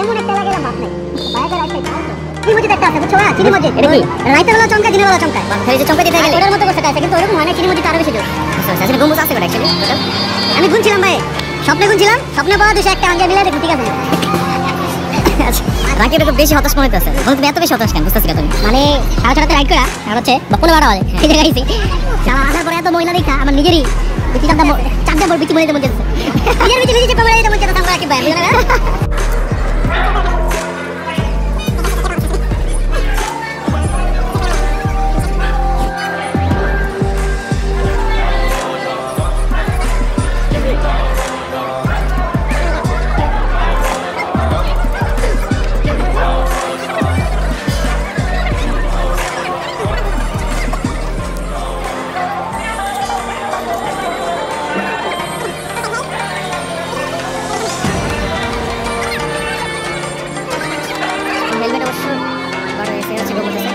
এমন একটা লাগে বাপ নাই বাইরে রাইতে চিনি মসজিদ একটা আছে বুঝছ? না চিনি মসজিদ এটা কি? রাইতে বেলা চমকা দিনের বেলা চমকা। তাহলে যে চমকা দিতে গেলে। ওটার মতো করতে চাইছে কিন্তু ওরকম হয় না চিনি মসজিদ আরও বেশি জোর। আসলে গম্বুজ আছে অ্যাকচুয়ালি আমি গুনছিলাম ভাই। স্বপ্নে গুনছিলাম স্বপ্নে পাওয়া দুশো একটা মিলাই দেখুন ঠিক আছে? একটু বেশি হতাশ মনে হচ্ছে তুমি এত বেশি হতাশ কেন? বুঝতেছি তুমি মানে সাড়ে ছটাতে রাইড করা আর হচ্ছে বকুল বাড়া হয় এই জায়গায় আইছি সারা আসার পরে এত মহিলা দেখা আমার নিজেরই চারটা চারটা বড় বিচি মনে যেতে মন যাচ্ছে নিজের বিচি নিজে কমে যেতে মন যাচ্ছে Gracias. Pues